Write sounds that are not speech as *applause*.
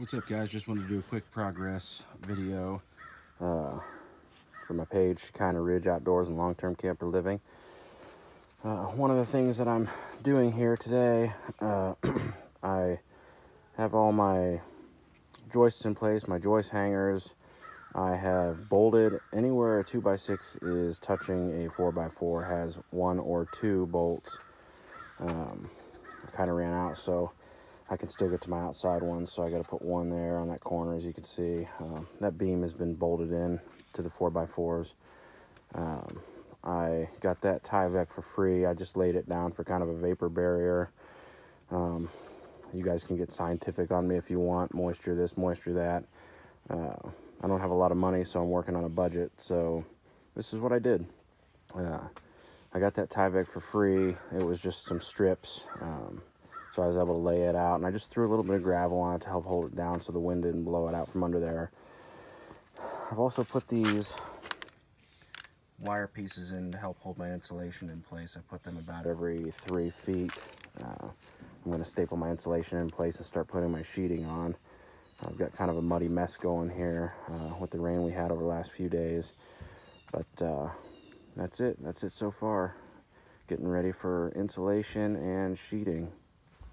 What's up guys? Just wanted to do a quick progress video uh, for my page, Kinda Ridge Outdoors and Long-Term Camper Living. Uh, one of the things that I'm doing here today, uh, *clears throat* I have all my joists in place, my joist hangers. I have bolted anywhere a 2x6 is touching a 4x4 has one or two bolts. Um, I kind of ran out, so I can still get to my outside one, so I got to put one there on that corner, as you can see. Um, that beam has been bolted in to the 4x4s. Um, I got that Tyvek for free. I just laid it down for kind of a vapor barrier. Um, you guys can get scientific on me if you want, moisture this, moisture that. Uh, I don't have a lot of money, so I'm working on a budget, so this is what I did. Uh, I got that Tyvek for free. It was just some strips. Um, so I was able to lay it out and I just threw a little bit of gravel on it to help hold it down so the wind didn't blow it out from under there. I've also put these wire pieces in to help hold my insulation in place. I put them about every three feet. Uh, I'm going to staple my insulation in place and start putting my sheeting on. I've got kind of a muddy mess going here uh, with the rain we had over the last few days. But uh, that's it. That's it so far. Getting ready for insulation and sheeting.